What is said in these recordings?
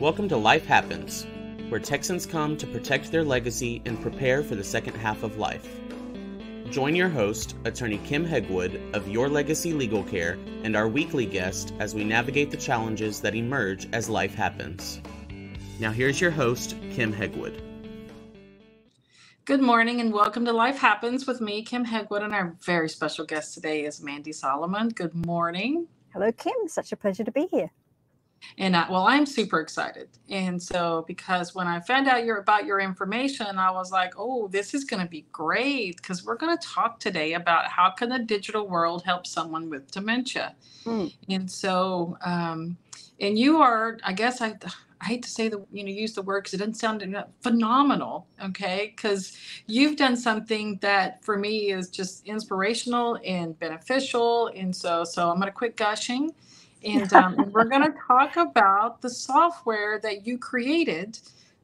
Welcome to Life Happens, where Texans come to protect their legacy and prepare for the second half of life. Join your host, attorney Kim Hegwood of Your Legacy Legal Care, and our weekly guest as we navigate the challenges that emerge as life happens. Now, here's your host, Kim Hegwood. Good morning and welcome to Life Happens with me, Kim Hegwood, and our very special guest today is Mandy Salomon. Good morning. Hello, Kim. Such a pleasure to be here. And I, well, I'm super excited. And so, because when I found out your about your information, I was like, "Oh, this is going to be great!" Because we're going to talk today about how can the digital world help someone with dementia. Mm. And so, um, and you are, I guess, I I hate to say the you know use the word because it doesn't sound phenomenal. Okay, because you've done something that for me is just inspirational and beneficial. And so, so I'm going to quit gushing and, um, we're going to talk about the software that you created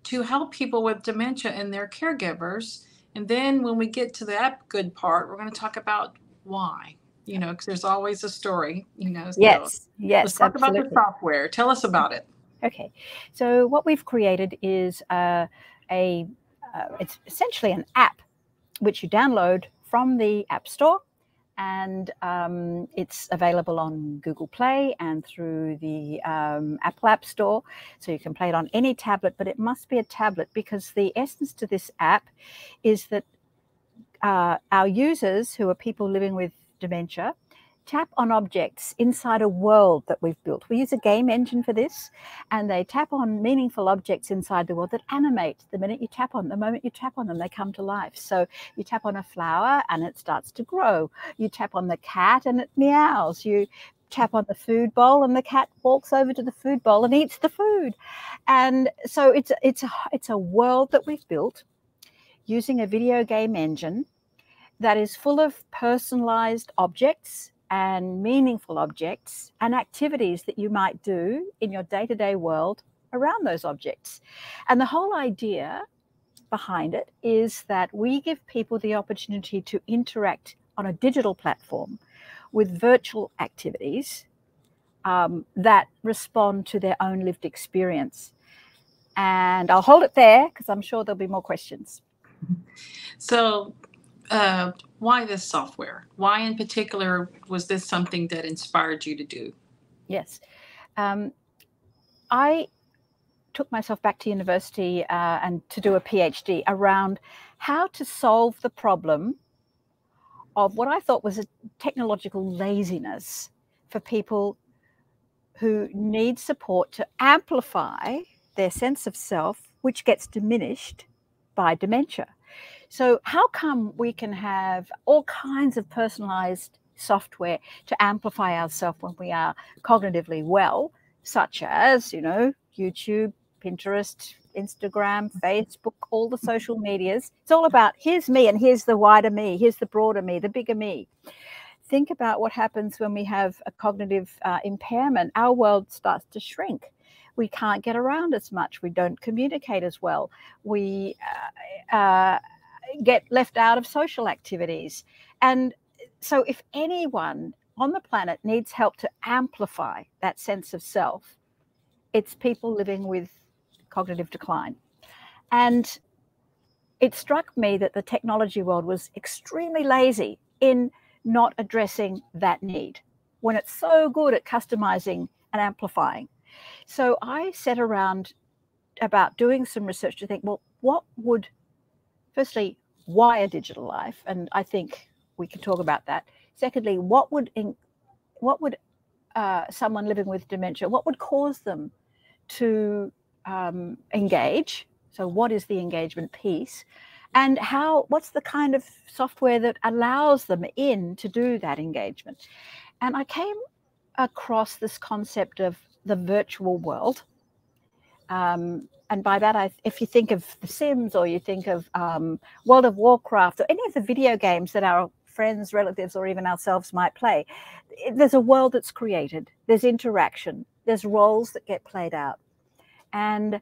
to help people with dementia and their caregivers. And then when we get to that good part, we're going to talk about why. You know, because there's always a story. You know. So yes. Yes. Let's talk absolutely. about the software. Tell us about it. Okay. So what we've created is uh, a uh, it's essentially an app which you download from the App Store and um, it's available on Google Play and through the um, Apple App Store. So you can play it on any tablet, but it must be a tablet because the essence to this app is that uh, our users, who are people living with dementia, tap on objects inside a world that we've built. We use a game engine for this, and they tap on meaningful objects inside the world that animate the minute you tap on. The moment you tap on them, they come to life. So you tap on a flower and it starts to grow. You tap on the cat and it meows. You tap on the food bowl and the cat walks over to the food bowl and eats the food. And so it's it's a it's a world that we've built using a video game engine that is full of personalized objects and meaningful objects and activities that you might do in your day to day world around those objects. And the whole idea behind it is that we give people the opportunity to interact on a digital platform with virtual activities um, that respond to their own lived experience. And I'll hold it there because I'm sure there'll be more questions. So, uh, why this software? Why, in particular, was this something that inspired you to do? Yes. Um, I took myself back to university uh, and to do a PhD around how to solve the problem of what I thought was a technological laziness for people who need support to amplify their sense of self, which gets diminished by dementia. So, how come we can have all kinds of personalized software to amplify ourselves when we are cognitively well, such as, you know, YouTube, Pinterest, Instagram, Facebook, all the social medias? It's all about here's me and here's the wider me, here's the broader me, the bigger me. Think about what happens when we have a cognitive uh, impairment. Our world starts to shrink we can't get around as much. We don't communicate as well. We uh, uh, get left out of social activities. And so, if anyone on the planet needs help to amplify that sense of self, it's people living with cognitive decline. And it struck me that the technology world was extremely lazy in not addressing that need when it's so good at customizing and amplifying. So I set around about doing some research to think, well, what would, firstly, why a digital life? And I think we can talk about that. Secondly, what would in, what would uh, someone living with dementia, what would cause them to um, engage? So, what is the engagement piece? And how? What's the kind of software that allows them in to do that engagement? And I came across this concept of the virtual world. Um, and by that, I, if you think of The Sims or you think of um, World of Warcraft or any of the video games that our friends, relatives, or even ourselves might play, there's a world that's created, there's interaction, there's roles that get played out. And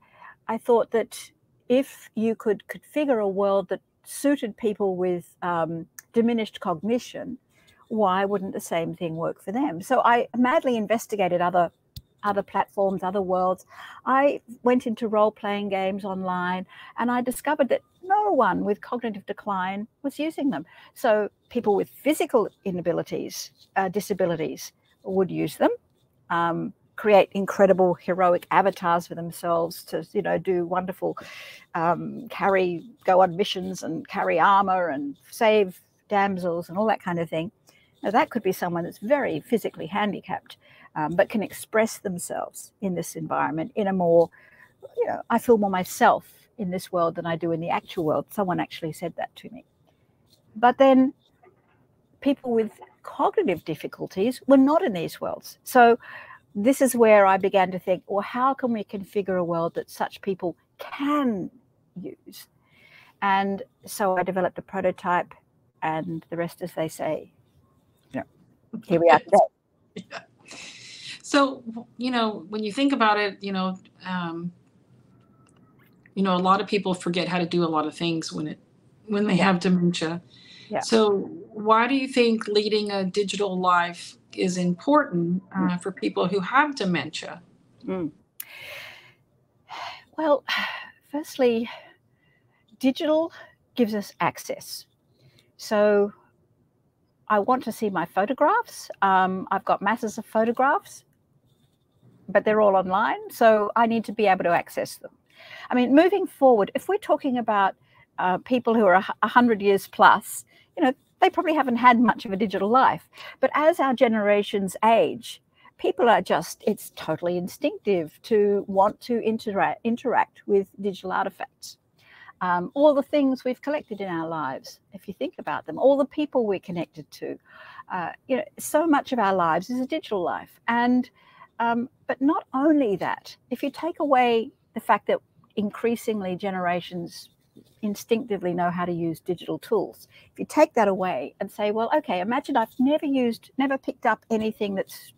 I thought that if you could configure a world that suited people with um, diminished cognition, why wouldn't the same thing work for them? So I madly investigated other other platforms, other worlds. I went into role playing games online and I discovered that no one with cognitive decline was using them. So people with physical inabilities, uh, disabilities, would use them. Um, create incredible heroic avatars for themselves to you know do wonderful um, carry go on missions and carry armor and save damsels and all that kind of thing now that could be someone that's very physically handicapped um, but can express themselves in this environment in a more you know i feel more myself in this world than i do in the actual world someone actually said that to me but then people with cognitive difficulties were not in these worlds so this is where I began to think, well, how can we configure a world that such people can use? And so I developed a prototype, and the rest, as they say, know, here we are today. Yeah. So, you know, when you think about it, you know, um, you know, a lot of people forget how to do a lot of things when it when they yeah. have dementia. Yeah. So, why do you think leading a digital life is important uh, mm. for people who have dementia? Mm. Well, firstly, digital gives us access. So I want to see my photographs. Um, I've got masses of photographs, but they're all online. So I need to be able to access them. I mean, moving forward, if we're talking about uh, people who are 100 years plus, you know, they probably haven't had much of a digital life. But as our generations age, people are just, it's totally instinctive to want to interact, interact with digital artifacts. Um, all the things we've collected in our lives, if you think about them, all the people we're connected to. Uh, you know, so much of our lives is a digital life. And, um, but not only that, if you take away the fact that increasingly generations instinctively know how to use digital tools. If you take that away and say, well, okay, imagine I've never used, never picked up anything that's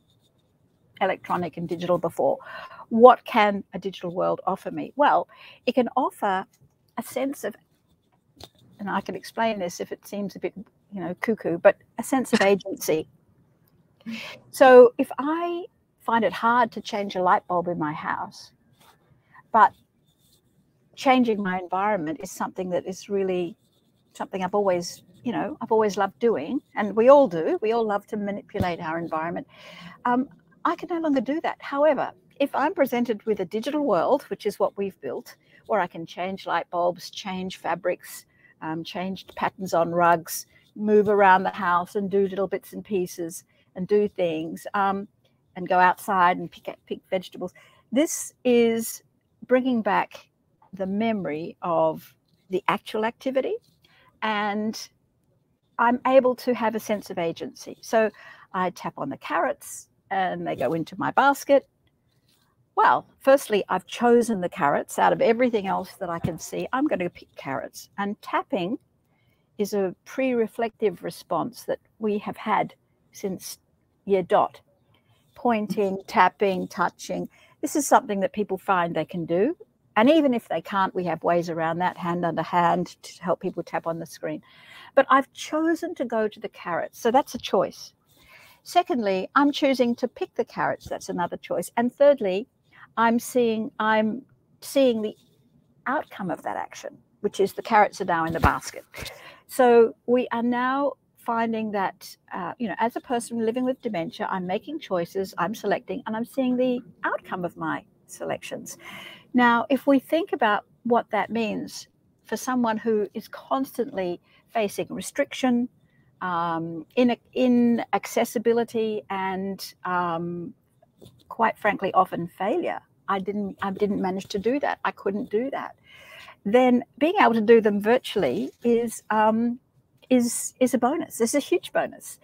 electronic and digital before. What can a digital world offer me? Well, it can offer a sense of, and I can explain this if it seems a bit, you know, cuckoo, but a sense of agency. So if I find it hard to change a light bulb in my house, but changing my environment is something that is really something I've always, you know, I've always loved doing, and we all do. We all love to manipulate our environment. Um, I can no longer do that. However, if I'm presented with a digital world, which is what we've built, where I can change light bulbs, change fabrics, um, change patterns on rugs, move around the house and do little bits and pieces and do things, um, and go outside and pick pick vegetables. This is bringing back the memory of the actual activity and I'm able to have a sense of agency. So I tap on the carrots and they go into my basket. Well, firstly, I've chosen the carrots out of everything else that I can see. I'm going to pick carrots. And tapping is a pre reflective response that we have had since year dot pointing, tapping, touching. This is something that people find they can do. And even if they can't, we have ways around that, hand under hand, to help people tap on the screen. But I've chosen to go to the carrots. So that's a choice. Secondly, I'm choosing to pick the carrots. That's another choice. And thirdly, I'm seeing I'm seeing the outcome of that action, which is the carrots are now in the basket. So we are now finding that uh, you know as a person living with dementia i'm making choices i'm selecting and i'm seeing the outcome of my selections now, if we think about what that means for someone who is constantly facing restriction, um, in, accessibility, and um, quite frankly, often failure. I didn't, I didn't manage to do that. I couldn't do that. Then being able to do them virtually is um, is is a bonus. It's a huge bonus.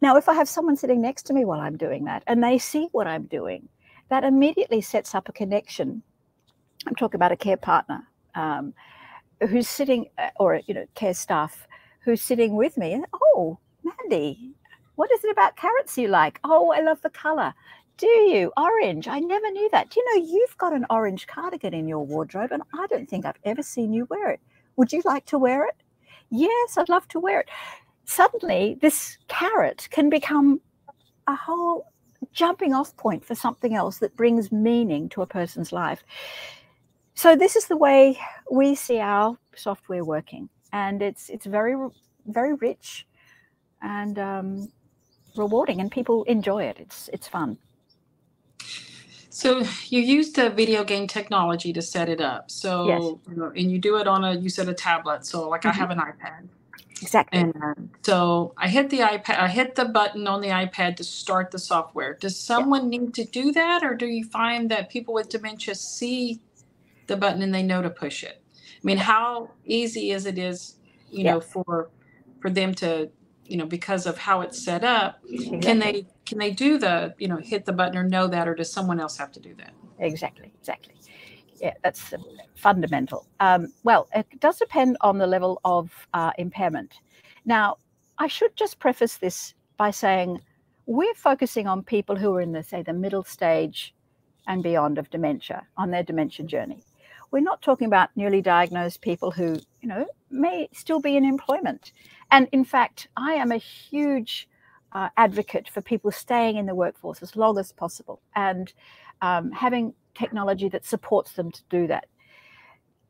Now, if I have someone sitting next to me while I'm doing that, and they see what I'm doing, that immediately sets up a connection I'm talking about a care partner um, who's sitting, uh, or you know, care staff who's sitting with me. And, oh, Mandy, what is it about carrots you like? Oh, I love the color. Do you? Orange. I never knew that. Do you know you've got an orange cardigan in your wardrobe and I don't think I've ever seen you wear it. Would you like to wear it? Yes, I'd love to wear it. Suddenly, this carrot can become a whole jumping off point for something else that brings meaning to a person's life. So this is the way we see our software working, and it's it's very very rich and um, rewarding, and people enjoy it. It's it's fun. So you use the video game technology to set it up. So Yes. you know, and you do it on a you said a tablet. So like I Mhm. have an iPad. Exactly. And um, so I hit the iPad, I hit the button on the iPad to start the software. Does someone need to do that, or do you find that people with dementia see the button and they know to push it? I mean, how easy is it is you Yeah. know for for them to you know because of how it's set up? Can they can they do the you know hit the button or know that, or does someone else have to do that? Exactly, exactly. Yeah, that's fundamental. Um, well, it does depend on the level of uh, impairment. Now, I should just preface this by saying we're focusing on people who are in the, say, the middle stage and beyond of dementia on their dementia journey. We're not talking about newly diagnosed people who, you know, may still be in employment. And in fact, I am a huge uh, advocate for people staying in the workforce as long as possible and um, having technology that supports them to do that.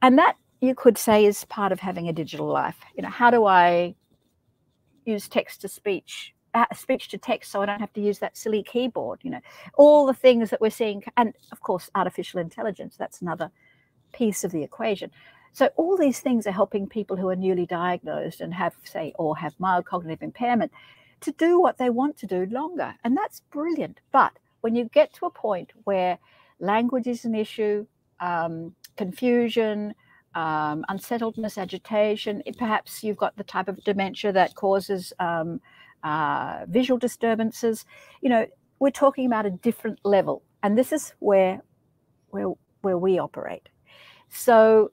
And that you could say is part of having a digital life. You know, how do I use text to speech, uh, speech to text, so I don't have to use that silly keyboard? You know, all the things that we're seeing, and of course, artificial intelligence. That's another piece of the equation. So all these things are helping people who are newly diagnosed and have, say, or have mild cognitive impairment to do what they want to do longer. And that's brilliant. But when you get to a point where language is an issue, um, confusion, um, unsettledness, agitation, it- perhaps you've got the type of dementia that causes um, uh, visual disturbances, you know, we're talking about a different level. And this is where, where, where we operate. So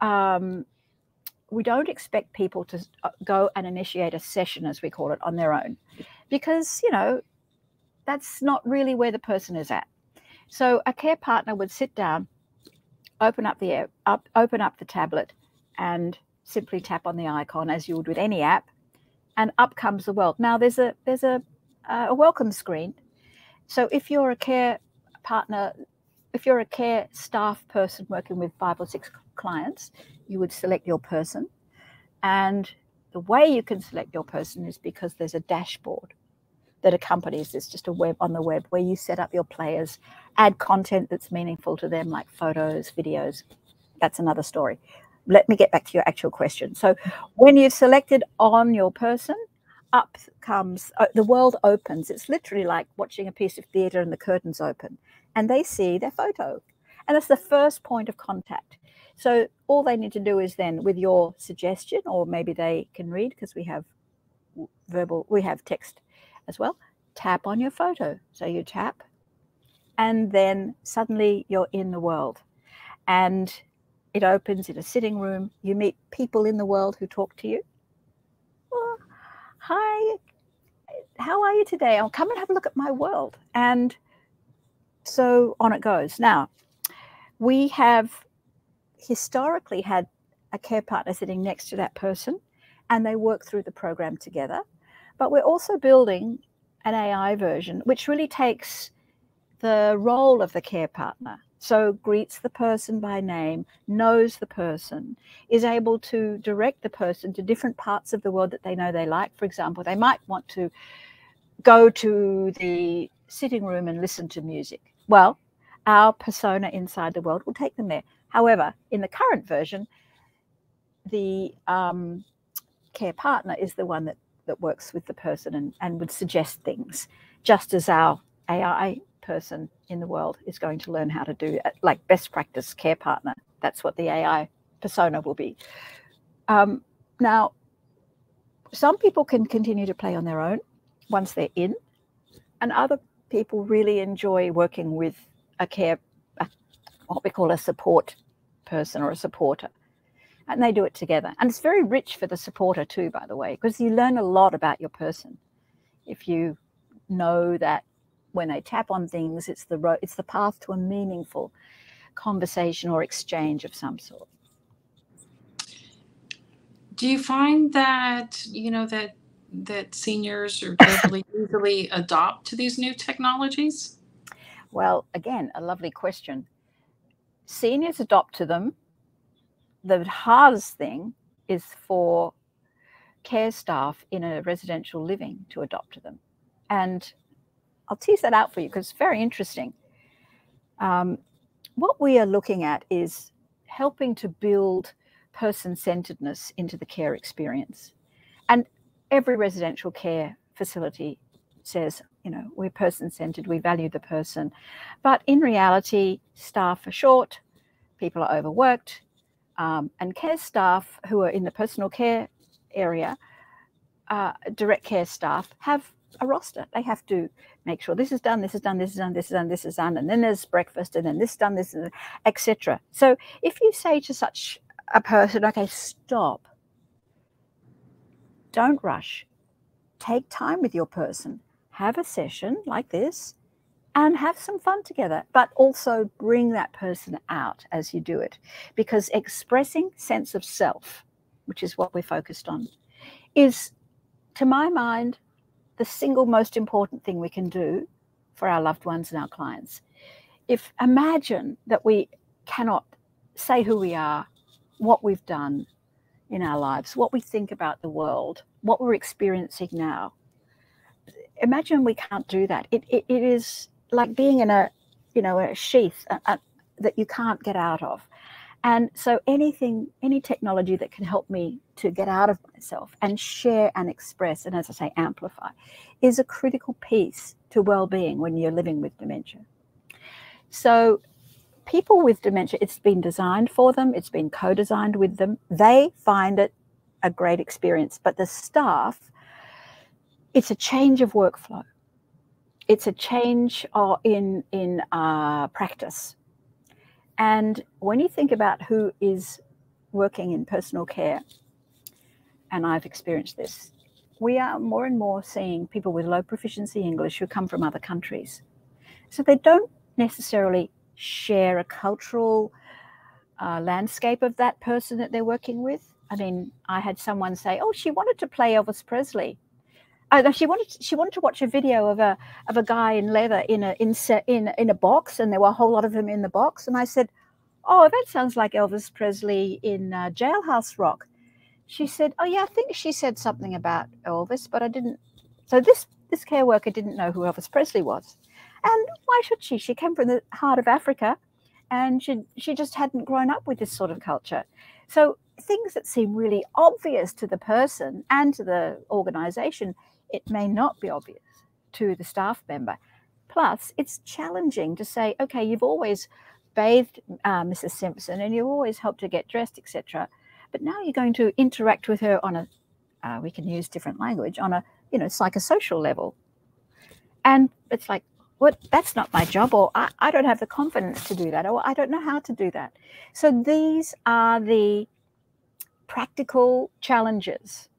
um, we don't expect people to uh, go and initiate a session, as we call it, on their own, because you know that's not really where the person is at. So a care partner would sit down, open up the app, up, open up the tablet, and simply tap on the icon as you would with any app, and up comes the world. Now there's a there's a uh, a welcome screen. So if you're a care partner, if you're a care staff person working with five or six clients, you would select your person. And the way you can select your person is because there's a dashboard that accompanies this, just a web on the web where you set up your players, add content that's meaningful to them, like photos, videos. That's another story. Let me get back to your actual question. So, when you've selected on your person, up comes uh, the world opens. It's literally like watching a piece of theatre and the curtains open, and they see their photo, and it's the first point of contact. So all they need to do is then, with your suggestion, or maybe they can read because we have verbal, we have text as well. Tap on your photo. So you tap, and then suddenly you're in the world, and it opens in a sitting room. You meet people in the world who talk to you. Oh, hi, how are you today? I'll come and have a look at my world. And so on it goes. Now, we have historically had a care partner sitting next to that person and they work through the program together. But we're also building an AI version which really takes the role of the care partner. So greets the person by name, knows the person, is able to direct the person to different parts of the world that they know they like. For example, they might want to go to the sitting room and listen to music. Well, our persona inside the world will take them there. However, in the current version, the um, care partner is the one that, that works with the person and, and would suggest things, just as our AI person in the world is going to learn how to do it, like best practice care partner. That's what the AI persona will be. Um, now, some people can continue to play on their own once they're in, and other people really enjoy working with a care, what we call a support person or a supporter. And they do it together. And it's very rich for the supporter too, by the way, because you learn a lot about your person. If you know that when they tap on things, it's the ro- it's the path to a meaningful conversation or exchange of some sort. Do you find that you know that that seniors are easily adopt to these new technologies? Well, again, a lovely question. Seniors adopt to them. The hardest thing is for care staff in a residential living to adopt to them. And I'll tease that out for you because it's very interesting. Um, what we are looking at is helping to build person centeredness into the care experience. And every residential care facility says, you know, we're person centered, we value the person. But in reality, staff are short, people are overworked, um, and care staff who are in the personal care area, uh, direct care staff, have a roster. They have to make sure this is done, this is done, this is done, this is done, this is done, and then there's breakfast, and then this done, this is etc. So if you say to such a person, okay, stop, don't rush, take time with your person, have a session like this, and have some fun together, but also bring that person out as you do it, because expressing sense of self, which is what we're focused on, is, to my mind, the single most important thing we can do for our loved ones and our clients. If imagine that we cannot say who we are, what we've done in our lives, what we think about the world, what we're experiencing now. Imagine we can't do that. It, it, it is like being in a, you know, a sheath a, a, that you can't get out of. And so anything, any technology that can help me to get out of myself and share and express, and as I say, amplify, is a critical piece to well-being when you're living with dementia. So people with dementia, it's been designed for them, it's been co-designed with them. They find it a great experience, but the staff, it's a change of workflow. It's a change in in uh, practice and when you think about who is working in personal care, and I've experienced this, we are more and more seeing people with low proficiency English who come from other countries. So they don't necessarily share a cultural uh, landscape of that person that they're working with. I mean, I had someone say, "Oh, she wanted to play Elvis Presley." Uh, she wanted she wanted to watch a video of a of a guy in leather in a in in in a box, and there were a whole lot of them in the box. And I said, "Oh, that sounds like Elvis Presley in uh, Jailhouse Rock." She said, "Oh yeah, I think she said something about Elvis, but I didn't." So this this care worker didn't know who Elvis Presley was, and why should she? She came from the heart of Africa, and she she just hadn't grown up with this sort of culture. So things that seem really obvious to the person and to the organization it may not be obvious to the staff member. Plus, it's challenging to say, okay, you've always bathed uh, Mrs. Simpson and you've always helped her get dressed, etc. But now you're going to interact with her on a, uh, we can use different language, on a, you know, psychosocial level. And it's like, what, that's not my job, or I, I don't have the confidence to do that, or I don't know how to do that. So these are the practical challenges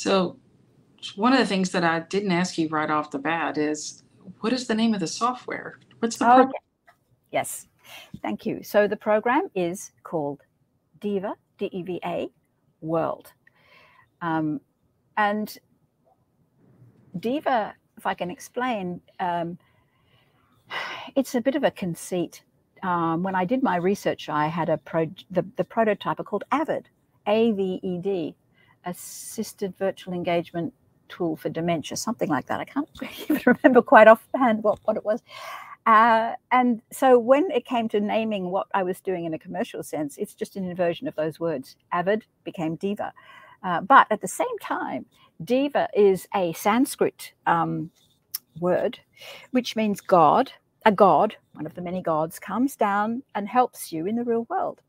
So, one of the things that I didn't ask you right off the bat is what is the name of the software? What's the program? Yes, thank you. So, the program is called DEVA, D E V A, World. Um, and DEVA, if I can explain, um, it's a bit of a conceit. Um, when I did my research, I had a pro- the, the prototype called AVED, A V E D, assisted virtual engagement tool for dementia, something like that. I can't even remember quite offhand what, what it was. Uh, and so when it came to naming what I was doing in a commercial sense, it's just an inversion of those words. AVED became DEVA. Uh, but at the same time, deva is a Sanskrit um, word, which means God. A god, one of the many gods, comes down and helps you in the real world.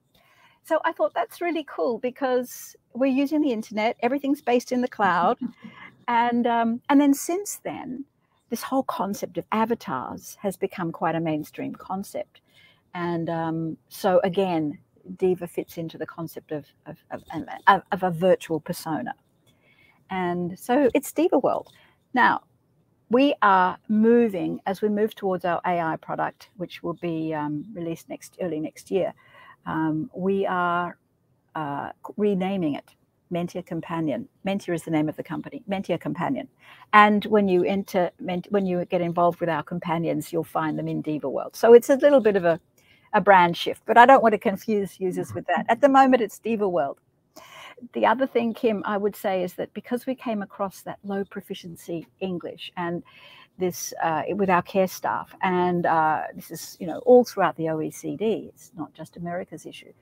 So I thought that's really cool because we're using the internet, everything's based in the cloud. and um, and then since then, this whole concept of avatars has become quite a mainstream concept. And um, so again, DEVA fits into the concept of, of, of, of, a virtual persona. And so it's DEVA World. Now, we are moving as we move towards our AI product, which will be um, released next early next year um, we are uh, renaming it Mentia Companion. Mentia is the name of the company, Mentia Companion. And when you enter, when you get involved with our companions, you'll find them in DEVA World. So it's a little bit of a, a brand shift, but I don't want to confuse users with that. At the moment, it's DEVA World. The other thing, Kim, I would say is that because we came across that low proficiency English and this uh, with our care staff, and uh, this is you know all throughout the OECD. It's not just America's issue,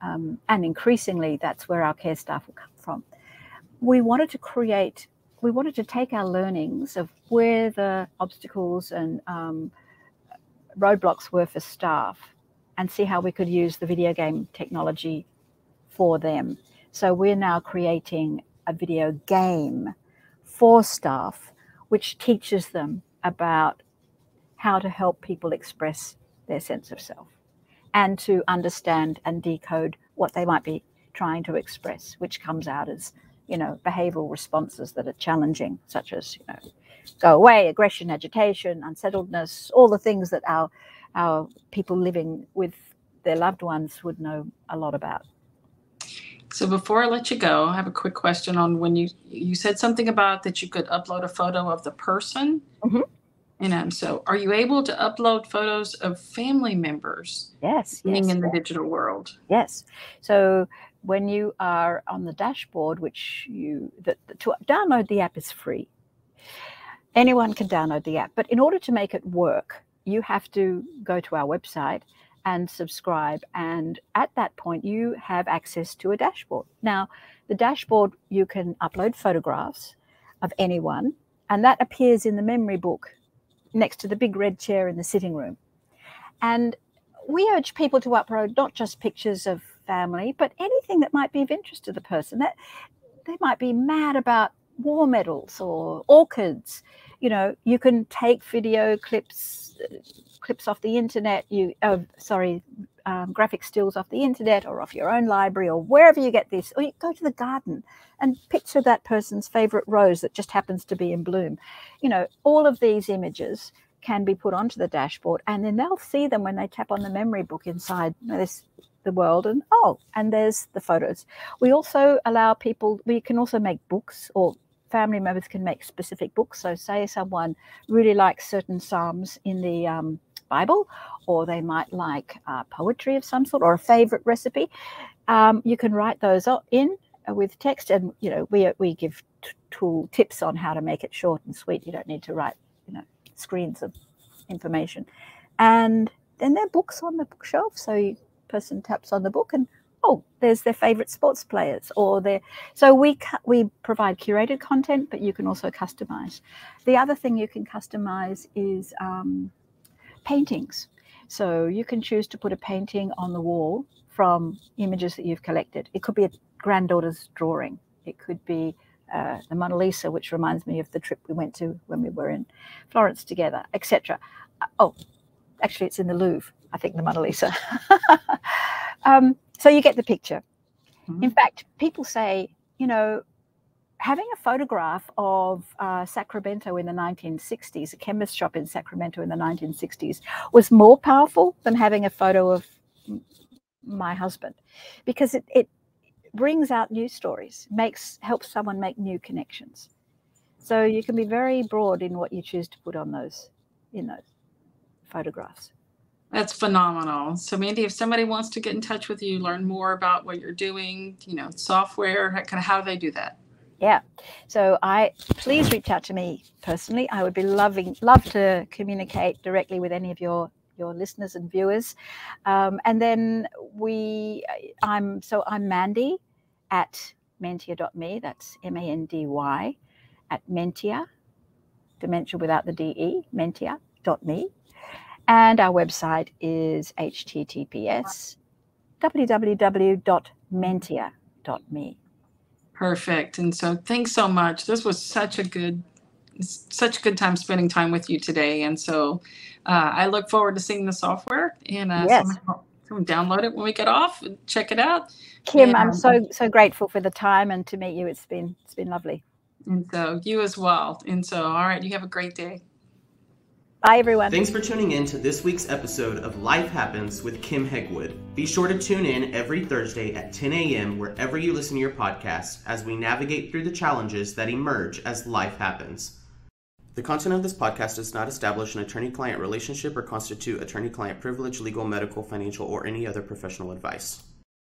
um, and increasingly that's where our care staff will come from. We wanted to create, we wanted to take our learnings of where the obstacles and um, roadblocks were for staff, and see how we could use the video game technology for them. So we're now creating a video game for staff which teaches them about how to help people express their sense of self and to understand and decode what they might be trying to express, which comes out as, you know, behavioral responses that are challenging, such as, you know, go away, aggression, agitation, unsettledness, all the things that our our people living with their loved ones would know a lot about. So before I let you go, I have a quick question on when you you said something about that you could upload a photo of the person. And um, so, are you able to upload photos of family members? Yes, being yes, in the yes. digital world. Yes. So when you are on the dashboard, which you the, the, to download the app is free. Anyone can download the app, but in order to make it work, you have to go to our website and subscribe. And at that point, you have access to a dashboard. Now, the dashboard you can upload photographs of anyone, and that appears in the memory book next to the big red chair in the sitting room. And we urge people to upload not just pictures of family, but anything that might be of interest to the person. That they might be mad about war medals or orchids. You know, you can take video clips, uh, clips off the internet. You, oh, sorry, um, graphic stills off the internet or off your own library or wherever you get this. Or you go to the garden and picture that person's favorite rose that just happens to be in bloom. You know, all of these images can be put onto the dashboard and then they'll see them when they tap on the memory book inside this the world and oh and there's the photos we also allow people we can also make books or family members can make specific books so say someone really likes certain psalms in the um, bible or they might like uh, poetry of some sort or a favorite recipe um, you can write those in uh, with text and you know we we give tool tips on how to make it short and sweet. You don't need to write you know screens of information. And then there are books on the bookshelf so you person taps on the book and oh there's their favorite sports players or their so we we provide curated content but you can also customize. The other thing you can customize is um, paintings so you can choose to put a painting on the wall from images that you've collected it could be a granddaughter's drawing it could be uh, the Mona Lisa, which reminds me of the trip we went to when we were in Florence together, etc. Oh, actually, it's in the Louvre. I think the Mona Lisa. um, so you get the picture. Mm-hmm. In fact, people say, you know, having a photograph of uh, Sacramento in the 1960s, a chemist shop in Sacramento in the 1960s, was more powerful than having a photo of my husband because it, it brings out new stories, makes helps someone make new connections. So you can be very broad in what you choose to put on those in those photographs. That's phenomenal. So, Mandy, if somebody wants to get in touch with you, learn more about what you're doing, you know, software, kind of how do they do that? Yeah. So I please reach out to me personally. I would be loving love to communicate directly with any of your your listeners and viewers. Um, and then we I'm so I'm Mandy at mentia.me. That's M-A-N-D-Y at mentia, dementia without the D-E, mentia.me. And our website is https www.mentia.me. Perfect. And so thanks so much. This was such a good such a good time spending time with you today. And so uh, I look forward to seeing the software and uh, yes. download it when we get off and check it out. Kim, and, I'm so so grateful for the time and to meet you. It's been it's been lovely. And so you as well. And so all right, you have a great day. Bye, everyone. Thanks for tuning in to this week's episode of Life Happens with Kim Hegwood. Be sure to tune in every Thursday at 10 a.m. wherever you listen to your podcast as we navigate through the challenges that emerge as life happens. The content of this podcast does not establish an attorney client relationship or constitute attorney client privilege, legal, medical, financial, or any other professional advice.